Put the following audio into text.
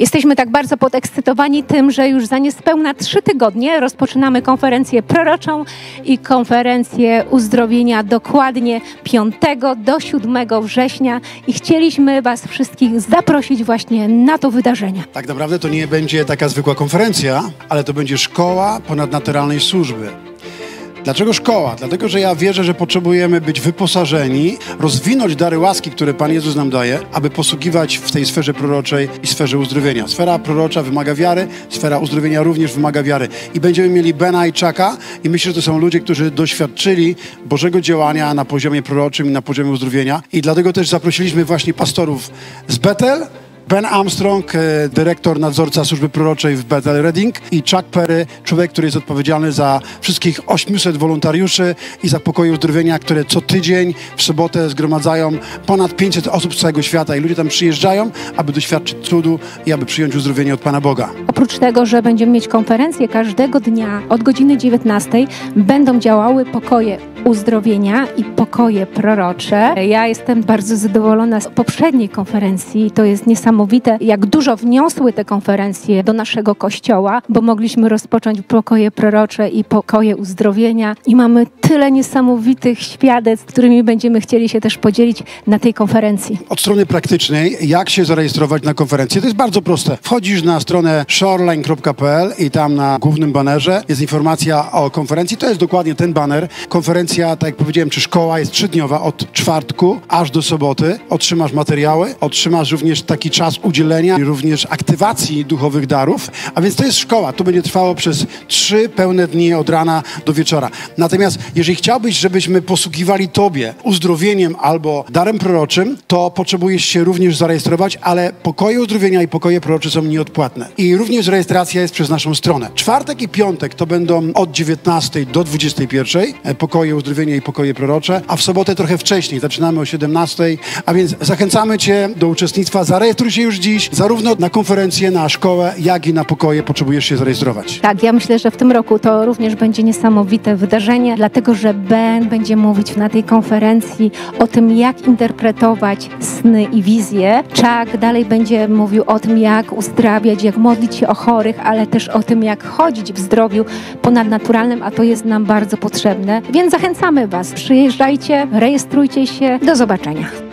Jesteśmy tak bardzo podekscytowani tym, że już za niespełna trzy tygodnie rozpoczynamy konferencję proroczą i konferencję uzdrowienia dokładnie 5 do 7 września i chcieliśmy Was wszystkich zaprosić właśnie na to wydarzenie. Tak naprawdę to nie będzie taka zwykła konferencja, ale to będzie szkoła ponadnaturalnej służby. Dlaczego szkoła? Dlatego, że ja wierzę, że potrzebujemy być wyposażeni, rozwinąć dary łaski, które Pan Jezus nam daje, aby posługiwać w tej sferze proroczej i sferze uzdrowienia. Sfera prorocza wymaga wiary, sfera uzdrowienia również wymaga wiary. I będziemy mieli Bena i Czaka i myślę, że to są ludzie, którzy doświadczyli Bożego działania na poziomie proroczym i na poziomie uzdrowienia. I dlatego też zaprosiliśmy właśnie pastorów z Betel, Ben Armstrong, e, dyrektor, nadzorca służby proroczej w Bethel Reading i Chuck Perry, człowiek, który jest odpowiedzialny za wszystkich 800 wolontariuszy i za pokoje uzdrowienia, które co tydzień w sobotę zgromadzają ponad 500 osób z całego świata i ludzie tam przyjeżdżają, aby doświadczyć cudu i aby przyjąć uzdrowienie od Pana Boga. Oprócz tego, że będziemy mieć konferencję każdego dnia od godziny 19, będą działały pokoje uzdrowienia i pokoje prorocze. Ja jestem bardzo zadowolona z poprzedniej konferencji. To jest niesamowite, jak dużo wniosły te konferencje do naszego kościoła, bo mogliśmy rozpocząć pokoje prorocze i pokoje uzdrowienia i mamy tyle niesamowitych świadectw, którymi będziemy chcieli się też podzielić na tej konferencji. Od strony praktycznej, jak się zarejestrować na konferencję? To jest bardzo proste. Wchodzisz na stronę shoreline.pl i tam na głównym banerze jest informacja o konferencji. To jest dokładnie ten baner. Konferencja, tak jak powiedziałem, czy szkoła jest trzydniowa od czwartku aż do soboty. Otrzymasz materiały, otrzymasz również taki czas udzielenia i również aktywacji duchowych darów. A więc to jest szkoła. To będzie trwało przez trzy pełne dni od rana do wieczora. Natomiast jeżeli chciałbyś, żebyśmy posługiwali Tobie uzdrowieniem albo darem proroczym, to potrzebujesz się również zarejestrować, ale pokoje uzdrowienia i pokoje prorocze są nieodpłatne. I również rejestracja jest przez naszą stronę. Czwartek i piątek to będą od 19 do 21 e, pokoje uzdrowienia i pokoje prorocze, a w sobotę trochę wcześniej, zaczynamy o 17, a więc zachęcamy Cię do uczestnictwa. Zarejestruj się już dziś, zarówno na konferencję, na szkołę, jak i na pokoje potrzebujesz się zarejestrować. Tak, ja myślę, że w tym roku to również będzie niesamowite wydarzenie, dlatego że Ben będzie mówić na tej konferencji o tym, jak interpretować sny i wizje. Chuck dalej będzie mówił o tym, jak uzdrawiać, jak modlić się o chorych, ale też o tym, jak chodzić w zdrowiu ponadnaturalnym, a to jest nam bardzo potrzebne. Więc zachęcamy Was, przyjeżdżajcie, rejestrujcie się. Do zobaczenia.